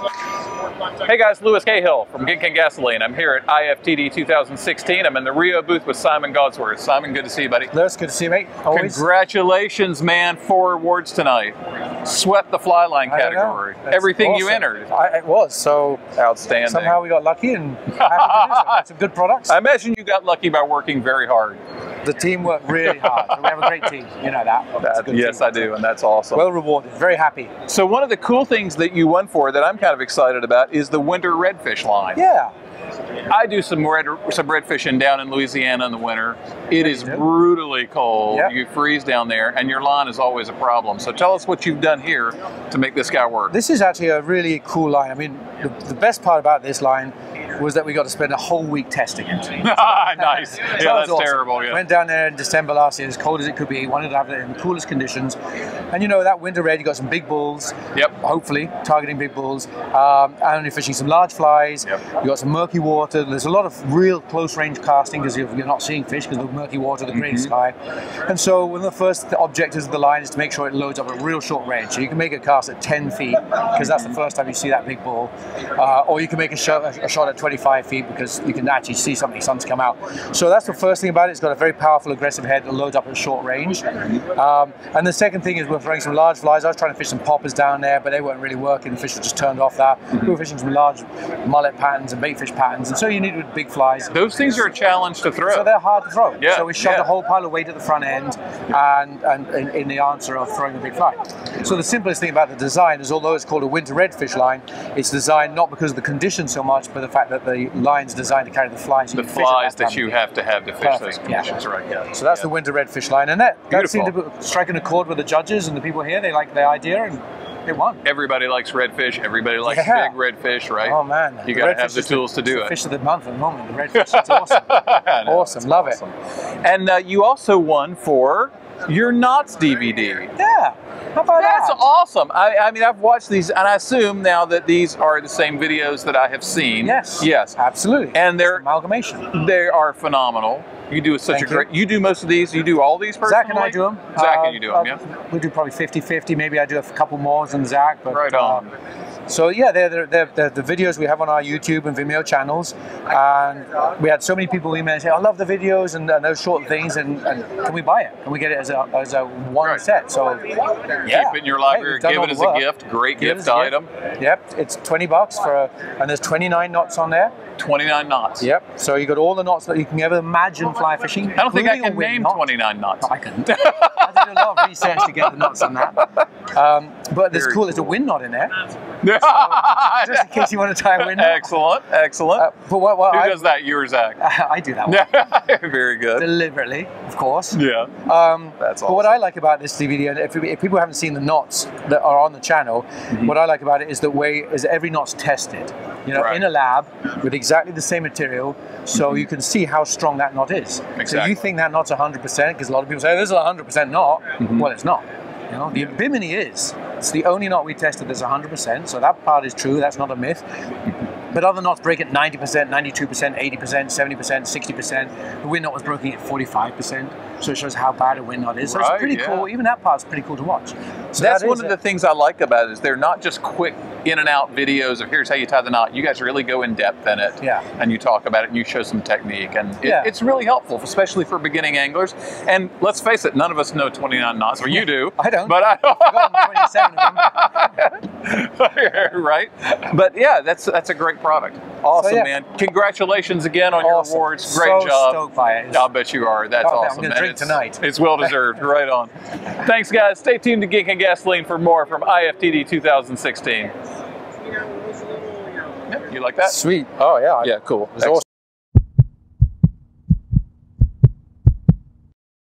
Hey guys, Louis Cahill from Gink and Gasoline. I'm here at IFTD 2016. I'm in the Rio booth with Simon Gawesworth. Simon, good to see you, buddy. Louis, good to see you, mate. Always. Congratulations, man. Four awards tonight. Swept the flyline category. Everything awesome. you entered. I, it was, so outstanding. Somehow we got lucky and happy to do so. Some good products. I imagine you got lucky by working very hard. The team worked really hard. we have a great team. You know that. that yes. I do, and that's awesome. Well rewarded. Very happy. So one of the cool things that you won for that I'm kind of excited about is the winter redfish line. Yeah. I do some red some red fishing down in Louisiana in the winter. It is brutally cold. Yep. You freeze down there, and your line is always a problem. So tell us what you've done here to make this guy work. This is actually a really cool line. I mean, the, the best part about this line was that we got to spend a whole week testing it. nice. yeah, that's awesome. terrible. Yeah. Went down there in December last year, as cold as it could be. Wanted to have it in the coolest conditions. And you know, that winter red, you got some big bulls. Yep. Hopefully, targeting big bulls. Um, and you're fishing some large flies. Yep. You got some murky water. There's a lot of real close range casting because you're not seeing fish because the murky water, the grey mm-hmm. sky. And so, one of the first objectives of the line is to make sure it loads up at real short range. So you can make a cast at 10 feet because that's the first time you see that big bull. Uh, or you can make a shot, a shot at 25 feet because you can actually see some of suns come out. So that's the first thing about it. It's got a very powerful, aggressive head that loads up at short range. Um, and the second thing is we're throwing some large flies. I was trying to fish some poppers down there, but they weren't really working. The fish were just turned off that. We were fishing some large mullet patterns and baitfish patterns, and so you needed big flies. Those things are a challenge to throw. So they're hard to throw. Yeah, so we shoved yeah. a whole pile of weight at the front end, and, and in, in the answer of throwing a big fly. So the simplest thing about the design is, although it's called a winter redfish line, it's designed not because of the conditions so much, but the fact that the line's designed to carry the flies. The flies that, that you have to have to fish Perfect. those conditions, yeah. right? Yeah. So that's yeah. the winter redfish line, and that, that seemed to be striking a chord with the judges and the people here. They like the idea, and it won. Everybody likes redfish. Everybody likes yeah. big redfish, right? Oh man, you got to have the tools the, to do it. Fish of the month at the moment. The redfish. It's awesome. know, awesome. Love awesome. it. And uh, you also won for your Knots DVD. Yeah. How about That's that? awesome. I, I, mean, I've watched these, and I assume now that these are the same videos that I have seen. Yes. Yes. Absolutely. And they're amalgamation. They are phenomenal. You do such Thank a great. You. you. do most of these. You do all these personally. Zach and I do them. Zach uh, and you do them. Uh, yeah. We do probably 50-50. Maybe I do a couple more than Zach. But, right on. Uh, so yeah, they're, they're, they're, the videos we have on our YouTube and Vimeo channels, and we had so many people email and say, "I love the videos and, and those short things, and, and, can we buy it? Can we get it as a, as a one right. set?" So yeah, keep it in your library, hey, give it as a gift. Great give gift item. Gift. Yep, it's twenty bucks for, a, and there's 29 knots on there. 29 knots. Yep. So you got all the knots that you can ever imagine fly fishing. I don't think I can name knot. 29 knots. No, I couldn't. I did a lot of research to get the knots on that. Um, but there's cool, cool. There's a wind knot in there. So, just in case you want to tie a wind knot. Excellent, excellent. Uh, but what, what Who I, does that? You or Zach? I do that one. Very good. Deliberately, of course. Yeah. Um, That's awesome. But what I like about this DVD, and if, if, people haven't seen the knots that are on the channel, mm-hmm. what I like about it is the way is every knot's tested. You know, right. in a lab with exactly the same material, so mm-hmm. you can see how strong that knot is. Exactly. So you think that knot's 100% because a lot of people say oh, this is a 100% knot. Mm-hmm. Well, it's not. You know, the Bimini is. It's the only knot we tested that's 100%, so that part is true, that's not a myth. But other knots break at 90%, 92%, 80%, 70%, 60%. The wind knot was breaking at 45%, so it shows how bad a wind knot is. So right, it's pretty yeah. cool. Even that part's pretty cool to watch. So that's that one of the things I like about it is they're not just quick in and out videos of here's how you tie the knot. You guys really go in depth in it. Yeah. And you talk about it and you show some technique. And it, yeah. it's really helpful, especially for beginning anglers. And let's face it, none of us know 29 knots. Well, you do. I don't. But I I've 27 of them. right? But yeah, that's that's a great product. Awesome, so, yeah. man. Congratulations again on awesome. your awards. Great so job. Stoked by it. I'll bet you are. That's oh, awesome. I'm going to drink it's, tonight. It's well deserved. right on. Thanks, guys. Stay tuned to Gink and Gasoline for more from IFTD 2016. You like that? Sweet. Oh, yeah. Yeah, cool. It's awesome.